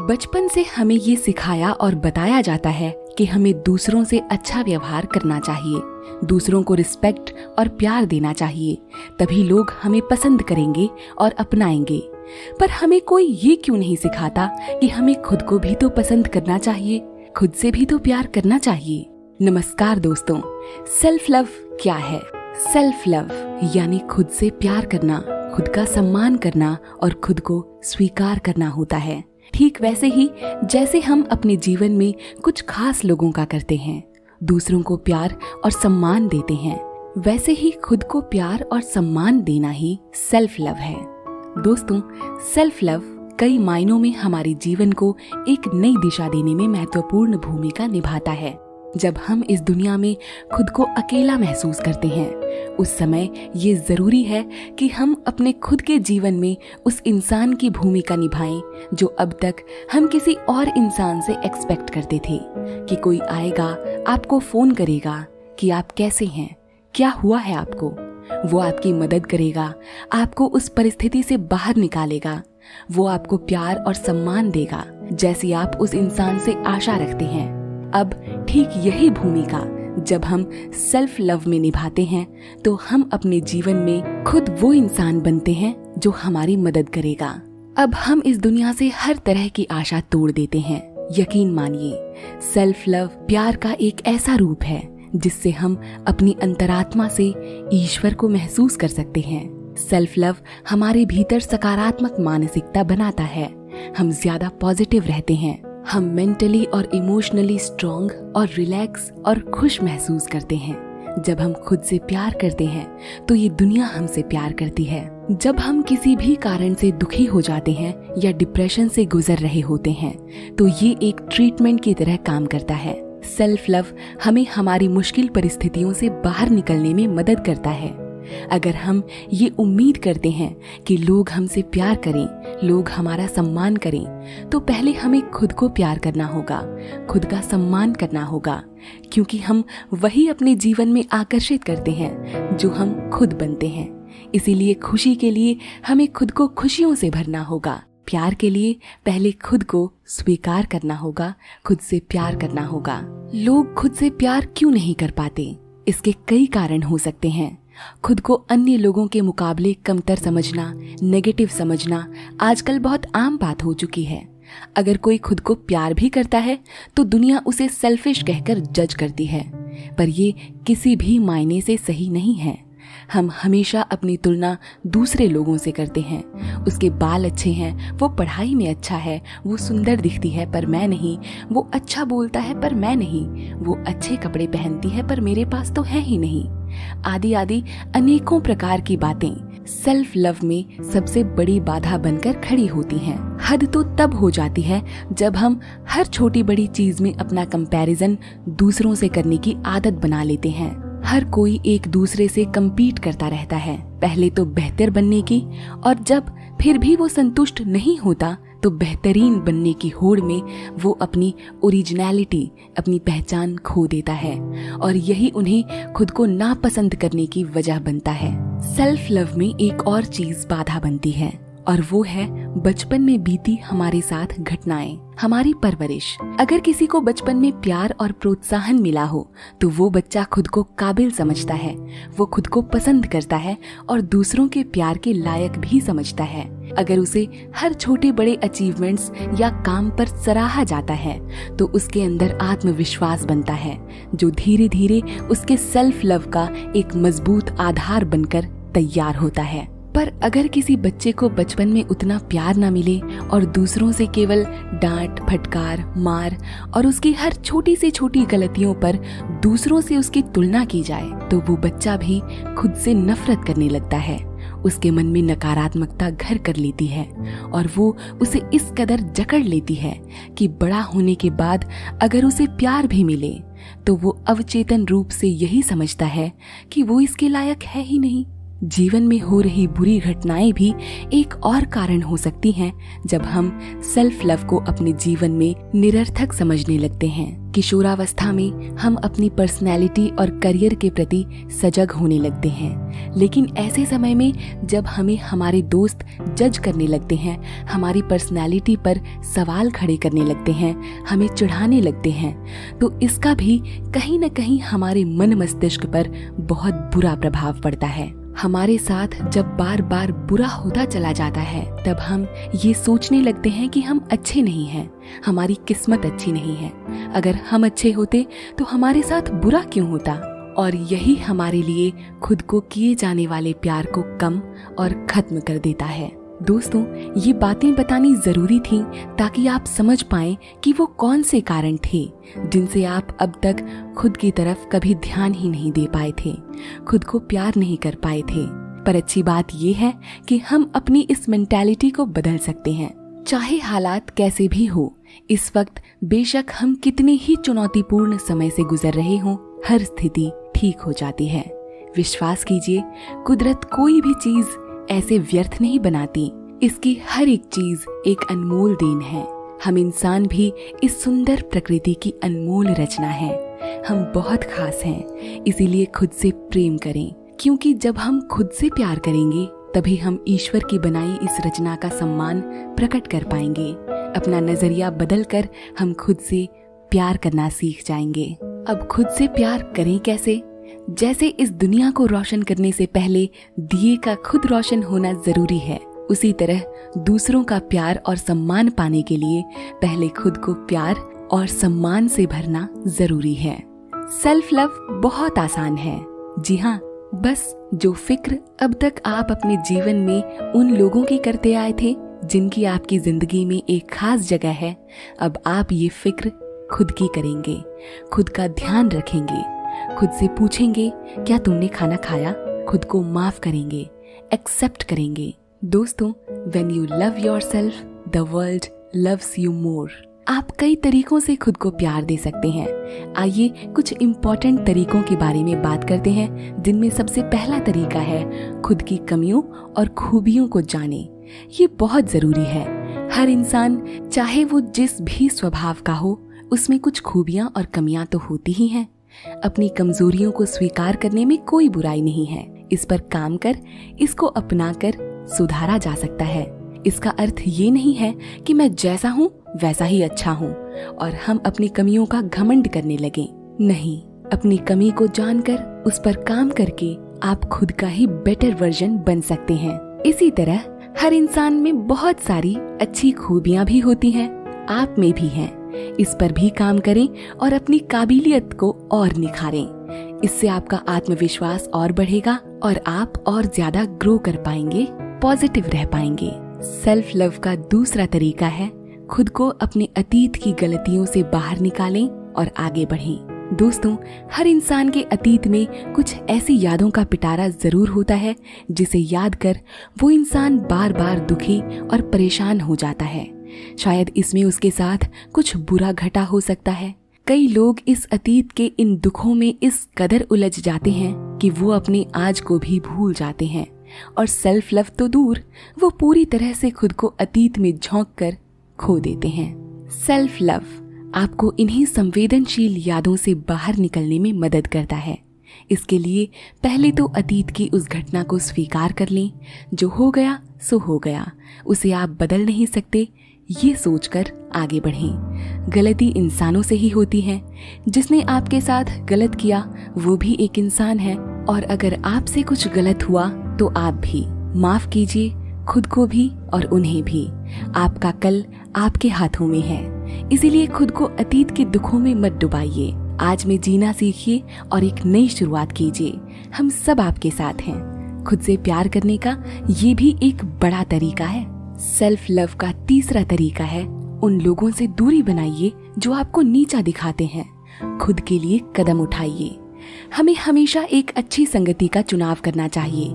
बचपन से हमें ये सिखाया और बताया जाता है कि हमें दूसरों से अच्छा व्यवहार करना चाहिए, दूसरों को रिस्पेक्ट और प्यार देना चाहिए। तभी लोग हमें पसंद करेंगे और अपनाएँगे। पर हमें कोई ये क्यों नहीं सिखाता कि हमें खुद को भी तो पसंद करना चाहिए, खुद से भी तो प्यार करना चाहिए? नमस्कार दोस्तों सेल्फ लव क्या है? सेल्फ लव यानी खुद से प्यार करना, खुद का सम्मान करना और खुद को स्वीकार करना होता है। ठीक वैसे ही जैसे हम अपने जीवन में कुछ खास लोगों का करते हैं, दूसरों को प्यार और सम्मान देते हैं, वैसे ही खुद को प्यार और सम्मान देना ही सेल्फ लव है। दोस्तों सेल्फ लव कई मायनों में हमारे जीवन को एक नई दिशा देने में महत्वपूर्ण भूमिका निभाता है। जब हम इस दुनिया में खुद को अकेला महसूस करते हैं, उस समय ये ज़रूरी है कि हम अपने खुद के जीवन में उस इंसान की भूमिका निभाएँ, जो अब तक हम किसी और इंसान से एक्सपेक्ट करते थे कि कोई आएगा, आपको फ़ोन करेगा कि आप कैसे हैं, क्या हुआ है आपको? वो आपकी मदद करेगा, आपको उस परिस्थिति से बाहर निकालेगा, वो आपको प्यार और सम्मान देगा, जैसी आप उस इंसान से आशा रखते हैं। अब ठीक यही भूमिका, जब हम सेल्फ लव में निभाते हैं तो हम अपने जीवन में खुद वो इंसान बनते हैं जो हमारी मदद करेगा। अब हम इस दुनिया से हर तरह की आशा तोड़ देते हैं। यकीन मानिए सेल्फ लव प्यार का एक ऐसा रूप है, जिससे हम अपनी अंतरात्मा से ईश्वर को महसूस कर सकते हैं। सेल्फ लव हमारे भीतर सकारात्मक मानसिकता बनाता है। हम ज़्यादा पॉजिटिव रहते हैं। हम मेंटली और इमोशनली स्ट्रॉन्ग और रिलैक्स और खुश महसूस करते हैं। जब हम खुद से प्यार करते हैं तो ये दुनिया हमसे प्यार करती है। जब हम किसी भी कारण से दुखी हो जाते हैं या डिप्रेशन से गुजर रहे होते हैं तो ये एक ट्रीटमेंट की तरह काम करता है। सेल्फ लव हमें हमारी मुश्किल परिस्थितियों से बाहर निकलने में मदद करता है। अगर हम ये उम्मीद करते हैं कि लोग हमसे प्यार करें लोग हमारा सम्मान करें तो पहले हमें खुद को प्यार करना होगा, खुद का सम्मान करना होगा, क्योंकि हम वही अपने जीवन में आकर्षित करते हैं, जो हम खुद बनते हैं। इसीलिए खुशी के लिए हमें खुद को खुशियों से भरना होगा। प्यार के लिए पहले खुद को स्वीकार करना होगा, खुद से प्यार करना होगा। लोग खुद से प्यार क्यों नहीं कर पाते? इसके कई कारण हो सकते हैं। खुद को अन्य लोगों के मुकाबले कमतर समझना नेगेटिव समझना, आजकल बहुत आम बात हो चुकी है। अगर कोई खुद को प्यार भी करता है तो दुनिया उसे सेल्फिश कहकर जज करती है। पर ये किसी भी मायने से सही नहीं है। हम हमेशा अपनी तुलना दूसरे लोगों से करते हैं। उसके बाल अच्छे हैं, वो पढ़ाई में अच्छा है, वो सुंदर दिखती है पर मैं नहीं, वो अच्छा बोलता है पर मैं नहीं, वो अच्छे कपड़े पहनती है पर मेरे पास तो है ही नहीं। आदि आदि अनेकों प्रकार की बातें सेल्फ लव में सबसे बड़ी बाधा बनकर खड़ी होती हैं। हद तो तब हो जाती है जब हम हर छोटी बड़ी चीज़ में अपना कंपैरिजन दूसरों से करने की आदत बना लेते हैं। हर कोई एक दूसरे से कम्पीट करता रहता है। पहले तो बेहतर बनने की और जब फिर भी वो संतुष्ट नहीं होता तो बेहतरीन बनने की होड़ में वो अपनी ओरिजिनलिटी अपनी पहचान खो देता है और यही उन्हें खुद को नापसंद करने की वजह बनता है। सेल्फ लव में एक और चीज़ बाधा बनती है। और वो है बचपन में बीती हमारे साथ घटनाएँ, हमारी परवरिश। अगर किसी को बचपन में प्यार और प्रोत्साहन मिला हो तो वो बच्चा खुद को काबिल समझता है, वो खुद को पसंद करता है और दूसरों के प्यार के लायक भी समझता है। अगर उसे हर छोटे बड़े अचीवमेंट्स या काम पर सराहा जाता है तो उसके अंदर आत्मविश्वास बनता है, जो धीरे धीरे उसके सेल्फ लव का एक मज़बूत आधार बनकर तैयार होता है। पर अगर किसी बच्चे को बचपन में उतना प्यार ना मिले और दूसरों से केवल डांट, फटकार, मार और उसकी हर छोटी से छोटी गलतियों पर दूसरों से उसकी तुलना की जाए तो वो बच्चा भी खुद से नफरत करने लगता है। उसके मन में नकारात्मकता घर कर लेती है और वो उसे इस कदर जकड़ लेती है कि बड़ा होने के बाद अगर उसे प्यार भी मिले तो वो अवचेतन रूप से यही समझता है कि वो इसके लायक है ही नहीं। जीवन में हो रही बुरी घटनाएँ भी एक और कारण हो सकती हैं जब हम सेल्फ लव को अपने जीवन में निरर्थक समझने लगते हैं। किशोरावस्था में हम अपनी पर्सनैलिटी और करियर के प्रति सजग होने लगते हैं। लेकिन ऐसे समय में जब हमें हमारे दोस्त जज करने लगते हैं, हमारी पर्सनैलिटी पर सवाल खड़े करने लगते हैं, हमें चिढ़ाने लगते हैं तो इसका भी कहीं न कहीं हमारे मन मस्तिष्क पर बहुत बुरा प्रभाव पड़ता है। हमारे साथ जब बार बार बुरा होता चला जाता है, तब हम ये सोचने लगते हैं कि हम अच्छे नहीं हैं, हमारी किस्मत अच्छी नहीं है। अगर हम अच्छे होते तो हमारे साथ बुरा क्यों होता? और यही हमारे लिए खुद को किए जाने वाले प्यार को कम और खत्म कर देता है। दोस्तों, ये बातें बतानी ज़रूरी थी ताकि आप समझ पाएँ कि वो कौन से कारण थे, जिनसे आप अब तक खुद की तरफ़ कभी ध्यान ही नहीं दे पाए थे, खुद को प्यार नहीं कर पाए थे। पर अच्छी बात ये है कि हम अपनी इस मेंटालिटी को बदल सकते हैं। चाहे हालात कैसे भी हो, इस वक्त बेशक हम कितने ही चुनौतीपूर्ण समय से गुजर रहे हों, हर स्थिति ठीक हो जाती है। विश्वास कीजिए, कुदरत कोई भी चीज़ ऐसे व्यर्थ नहीं बनाती। इसकी हर एक चीज़ एक अनमोल देन है। हम इंसान भी इस सुंदर प्रकृति की अनमोल रचना है। हम बहुत खास हैं, इसीलिए खुद से प्रेम करें। क्योंकि जब हम खुद से प्यार करेंगे, तभी हम ईश्वर की बनाई इस रचना का सम्मान प्रकट कर पाएँगे। अपना नज़रिया बदल कर हम खुद से प्यार करना सीख जाएँगे। अब खुद से प्यार करें कैसे? जैसे इस दुनिया को रोशन करने से पहले दिए का खुद रोशन होना ज़रूरी है। उसी तरह दूसरों का प्यार और सम्मान पाने के लिए पहले खुद को प्यार और सम्मान से भरना ज़रूरी है। सेल्फ लव बहुत आसान है। जी हाँ बस जो फ़िक्र अब तक आप अपने जीवन में उन लोगों की करते आए थे, जिनकी आपकी ज़िंदगी में एक खास जगह है, अब आप ये फ़िक्र खुद की करेंगे, खुद का ध्यान रखेंगे। खुद से पूछेंगे, क्या तुमने खाना खाया? खुद को माफ़ करेंगे एक्सेप्ट करेंगे। दोस्तों when you love yourself the world loves you more आप कई तरीकों से खुद को प्यार दे सकते हैं। आइए कुछ इम्पोर्टेंट तरीकों के बारे में बात करते हैं, जिनमें सबसे पहला तरीका है खुद की कमियों और खूबियों को जाने। ये बहुत ज़रूरी है। हर इंसान, चाहे वो जिस भी स्वभाव का हो, उसमें कुछ खूबियाँ और कमियाँ तो होती ही हैं। अपनी कमजोरियों को स्वीकार करने में कोई बुराई नहीं है। इस पर काम कर, इसको अपना कर सुधारा जा सकता है। इसका अर्थ ये नहीं है कि मैं जैसा हूँ, वैसा ही अच्छा हूँ, और हम अपनी कमियों का घमंड करने लगे। नहीं, अपनी कमी को जानकर, उस पर काम करके आप खुद का ही बेटर वर्जन बन सकते हैं। इसी तरह, हर इंसान में बहुत सारी अच्छी खूबियाँ भी होती हैं, आप में भी हैं। इस पर भी काम करें और अपनी काबिलियत को और निखारें। इससे आपका आत्मविश्वास और बढ़ेगा और आप और ज़्यादा ग्रो कर पाएँगे पॉजिटिव रह पाएँगे। सेल्फ लव का दूसरा तरीका है, खुद को अपने अतीत की गलतियों से बाहर निकालें और आगे बढ़ें। दोस्तों, हर इंसान के अतीत में कुछ ऐसी यादों का पिटारा ज़रूर होता है, जिसे याद कर वो इंसान बार बार दुखी और परेशान हो जाता है। शायद इसमें उसके साथ कुछ बुरा घटा हो सकता है। कई लोग इस अतीत के इन दुखों में इस कदर उलझ जाते हैं कि वो अपने आज को भी भूल जाते हैं। और सेल्फ लव तो दूर, वो पूरी तरह से खुद को अतीत में झोंक कर खो देते हैं। सेल्फ लव आपको इन्हीं संवेदनशील यादों से बाहर निकलने में मदद करता है। इसके लिए पहले तो अतीत की उस घटना को स्वीकार कर लें। जो हो गया, सो हो गया। उसे आप बदल नहीं सकते। ये सोचकर आगे बढ़ें। गलती इंसानों से ही होती है। जिसने आपके साथ गलत किया, वो भी एक इंसान है। और अगर आपसे कुछ गलत हुआ तो आप भी। माफ़ कीजिए, खुद को भी और उन्हें भी। आपका कल आपके हाथों में है। इसीलिए खुद को अतीत के दुखों में मत डुबाइए। आज में जीना सीखिए और एक नई शुरुआत कीजिए। हम सब आपके साथ हैं। खुद से प्यार करने का ये भी एक बड़ा तरीका है। सेल्फ लव का तीसरा तरीका है उन लोगों से दूरी बनाइए जो आपको नीचा दिखाते हैं। खुद के लिए कदम उठाइए। हमें हमेशा एक अच्छी संगति का चुनाव करना चाहिए।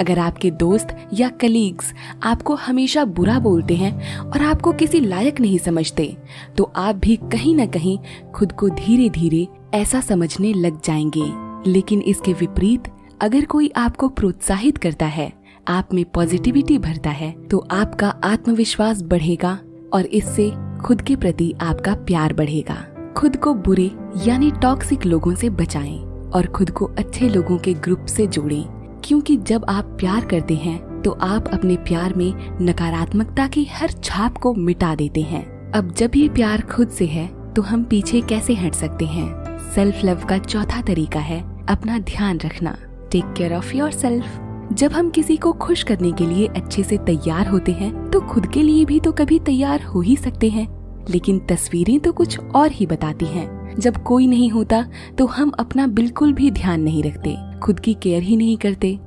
अगर आपके दोस्त या कलीग्स आपको हमेशा बुरा बोलते हैं और आपको किसी लायक नहीं समझते तो आप भी कहीं ना कहीं खुद को धीरे धीरे ऐसा समझने लग जाएँगे। लेकिन इसके विपरीत, अगर कोई आपको प्रोत्साहित करता है आप में पॉजिटिविटी भरता है तो आपका आत्मविश्वास बढ़ेगा और इससे खुद के प्रति आपका प्यार बढ़ेगा। खुद को बुरे यानी टॉक्सिक लोगों से बचाएँ और खुद को अच्छे लोगों के ग्रुप से जोड़ें, क्योंकि जब आप प्यार करते हैं तो आप अपने प्यार में नकारात्मकता की हर छाप को मिटा देते हैं। अब जब ये प्यार खुद से है तो हम पीछे कैसे हट सकते हैं? सेल्फ लव का चौथा तरीका है, अपना ध्यान रखना। Take care of yourself जब हम किसी को खुश करने के लिए अच्छे से तैयार होते हैं तो खुद के लिए भी तो कभी तैयार हो ही सकते हैं। लेकिन तस्वीरें तो कुछ और ही बताती हैं। जब कोई नहीं होता तो हम अपना बिल्कुल भी ध्यान नहीं रखते, खुद की केयर ही नहीं करते।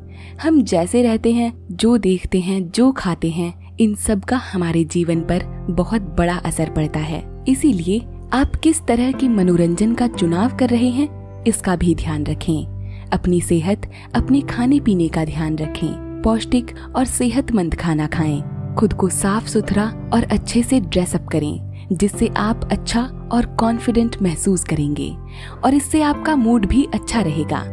हम जैसे रहते हैं, जो देखते हैं, जो खाते हैं, इन सब का हमारे जीवन पर बहुत बड़ा असर पड़ता है। इसीलिए आप किस तरह के मनोरंजन का चुनाव कर रहे हैं, इसका भी ध्यान रखें। अपनी सेहत, अपने खाने पीने का ध्यान रखें, पौष्टिक और सेहतमंद खाना खाएँ। खुद को साफ़ सुथरा और अच्छे से ड्रेसअप करें, जिससे आप अच्छा और कॉन्फिडेंट महसूस करेंगे, और इससे आपका मूड भी अच्छा रहेगा।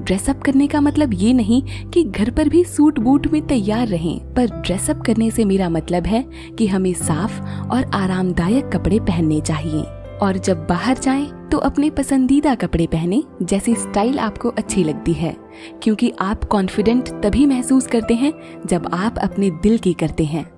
ड्रेसअप करने का मतलब ये नहीं कि घर पर भी सूट बूट में तैयार रहें, पर ड्रेसअप करने से मेरा मतलब है कि हमें साफ़ और आरामदायक कपड़े पहनने चाहिए। और जब बाहर जाएँ तो अपने पसंदीदा कपड़े पहने, जैसी स्टाइल आपको अच्छी लगती है। क्योंकि आप कॉन्फिडेंट तभी महसूस करते हैं, जब आप अपने दिल की करते हैं।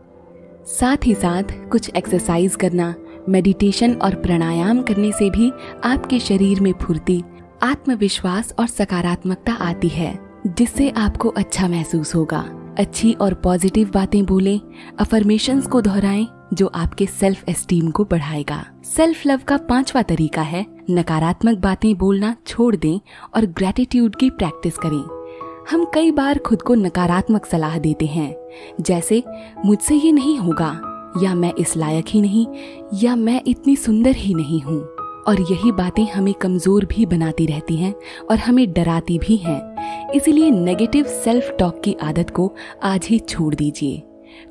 साथ ही साथ, कुछ एक्सरसाइज करना मेडिटेशन और प्राणायाम करने से भी आपके शरीर में फुर्ती, आत्मविश्वास और सकारात्मकता आती है, जिससे आपको अच्छा महसूस होगा। अच्छी और पॉजिटिव बातें बोलें अफर्मेशन को दोहराएँ, जो आपके सेल्फ एस्टीम को बढ़ाएगा। सेल्फ लव का पांचवा तरीका है, नकारात्मक बातें बोलना छोड़ दें और ग्रेटिट्यूड की प्रैक्टिस करें। हम कई बार खुद को नकारात्मक सलाह देते हैं, जैसे, मुझसे ये नहीं होगा, या मैं इस लायक ही नहीं, या मैं इतनी सुंदर ही नहीं हूँ। और यही बातें हमें कमज़ोर भी बनाती रहती हैं और हमें डराती भी हैं। इसीलिए नेगेटिव सेल्फ टॉक की आदत को आज ही छोड़ दीजिए।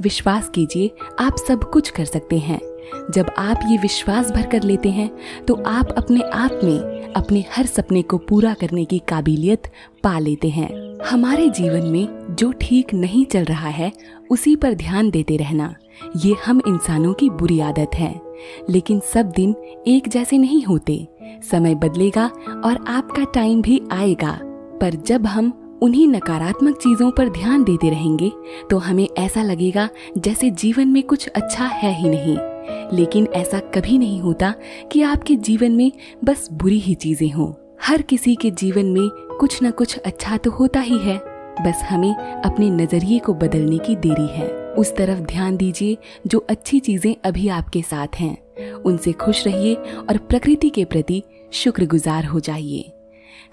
विश्वास कीजिए, आप सब कुछ कर सकते हैं। जब आप ये विश्वास भर कर लेते हैं तो आप अपने आप में अपने हर सपने को पूरा करने की काबिलियत पा लेते हैं। हमारे जीवन में जो ठीक नहीं चल रहा है, उसी पर ध्यान देते रहना, ये हम इंसानों की बुरी आदत है। लेकिन सब दिन एक जैसे नहीं होते। समय बदलेगा और आपका टाइम भी आएगा। पर जब हम उन्हीं नकारात्मक चीज़ों पर ध्यान देते रहेंगे तो हमें ऐसा लगेगा जैसे जीवन में कुछ अच्छा है ही नहीं। लेकिन ऐसा कभी नहीं होता कि आपके जीवन में बस बुरी ही चीज़ें हों। हर किसी के जीवन में कुछ न कुछ अच्छा तो होता ही है। बस हमें अपने नज़रिए को बदलने की देरी है। उस तरफ़ ध्यान दीजिए जो अच्छी चीज़ें अभी आपके साथ हैं। उनसे खुश रहिए और प्रकृति के प्रति शुक्रगुजार हो जाइए।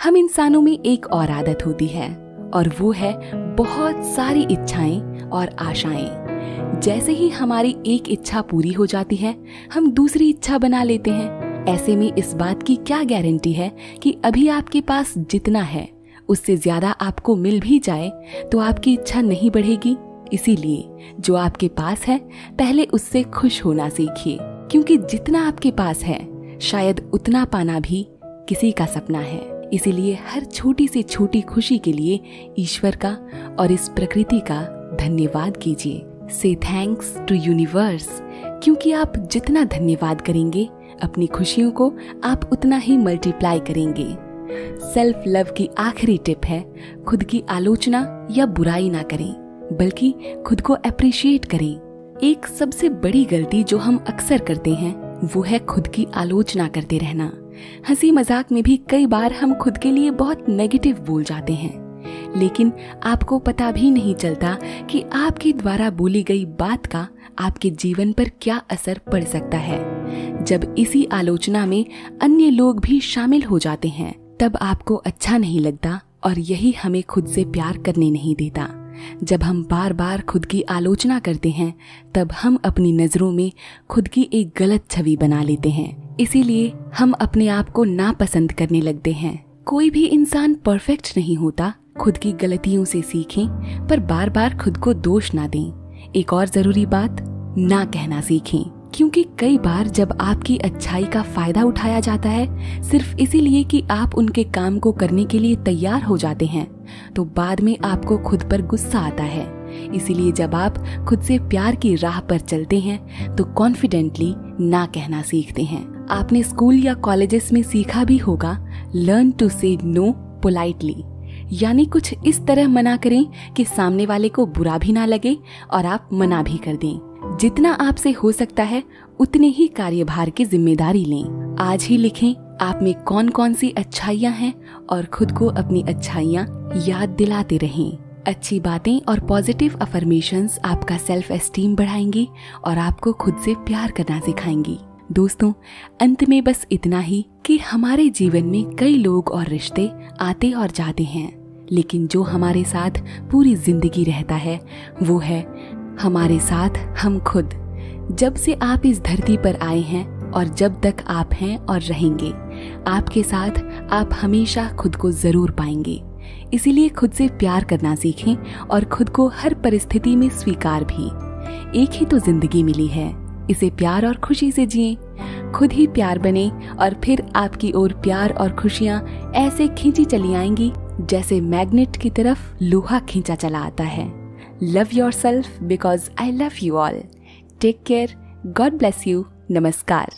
हम इंसानों में एक और आदत होती है और वो है बहुत सारी इच्छाएँ और आशाएँ। जैसे ही हमारी एक इच्छा पूरी हो जाती है, हम दूसरी इच्छा बना लेते हैं। ऐसे में इस बात की क्या गारंटी है कि अभी आपके पास जितना है, उससे ज़्यादा आपको मिल भी जाए तो आपकी इच्छा नहीं बढ़ेगी। इसीलिए जो आपके पास है, पहले उससे खुश होना सीखिए, क्योंकि जितना आपके पास है, शायद उतना पाना भी किसी का सपना है। इसीलिए हर छोटी से छोटी खुशी के लिए ईश्वर का और इस प्रकृति का धन्यवाद कीजिए। से थैंक्स टू यूनिवर्स क्योंकि आप जितना धन्यवाद करेंगे, अपनी खुशियों को आप उतना ही मल्टीप्लाई करेंगे। सेल्फ लव की आखिरी टिप है, खुद की आलोचना या बुराई ना करें, बल्कि खुद को अप्रिशिएट करें। एक सबसे बड़ी गलती जो हम अक्सर करते हैं, वो है खुद की आलोचना करते रहना। हँसी मज़ाक में भी कई बार हम खुद के लिए बहुत नेगेटिव बोल जाते हैं। लेकिन आपको पता भी नहीं चलता कि आपके द्वारा बोली गई बात का आपके जीवन पर क्या असर पड़ सकता है। जब इसी आलोचना में अन्य लोग भी शामिल हो जाते हैं, तब आपको अच्छा नहीं लगता और यही हमें खुद से प्यार करने नहीं देता। जब हम बार बार खुद की आलोचना करते हैं, तब हम अपनी नज़रों में खुद की एक गलत छवि बना लेते हैं। इसीलिए हम अपने आप को नापसंद करने लगते हैं। कोई भी इंसान परफेक्ट नहीं होता खुद की गलतियों से सीखें, पर बार बार खुद को दोष ना दें। एक और ज़रूरी बात, ना कहना सीखें, क्योंकि कई बार जब आपकी अच्छाई का फ़ायदा उठाया जाता है, सिर्फ़ इसीलिए कि आप उनके काम को करने के लिए तैयार हो जाते हैं तो बाद में आपको खुद पर गुस्सा आता है। इसीलिए जब आप खुद से प्यार की राह पर चलते हैं तो कॉन्फिडेंटली ना कहना सीखते हैं। आपने स्कूल या कॉलेजेस में सीखा भी होगा learn to say no politely यानी कुछ इस तरह मना करें कि सामने वाले को बुरा भी ना लगे और आप मना भी कर दें। जितना आपसे हो सकता है, उतने ही कार्यभार की ज़िम्मेदारी लें। आज ही लिखें, आप में कौन कौन सी अच्छाइयाँ हैं और खुद को अपनी अच्छाइयाँ याद दिलाते रहें। अच्छी बातें और पॉजिटिव अफर्मेशन आपका सेल्फ एस्टीम बढ़ाएँगी और आपको खुद से प्यार करना सिखाएँगी। दोस्तों, अंत में बस इतना ही कि हमारे जीवन में कई लोग और रिश्ते आते और जाते हैं। लेकिन जो हमारे साथ पूरी ज़िंदगी रहता है, वो है, हमारे साथ हम खुद। जब से आप इस धरती पर आए हैं और जब तक आप हैं और रहेंगे, आपके साथ आप हमेशा खुद को ज़रूर पाएँगे। इसीलिए खुद से प्यार करना सीखें और खुद को हर परिस्थिति में स्वीकार भी। एक ही तो ज़िंदगी मिली है, इसे प्यार और खुशी से जिए। खुद ही प्यार बने और फिर आपकी ओर प्यार और खुशियाँ ऐसे खींची चली आएँगी जैसे मैग्नेट की तरफ़ लोहा खींचा चला आता है। Love yourself because I love you all take care God bless you नमस्कार।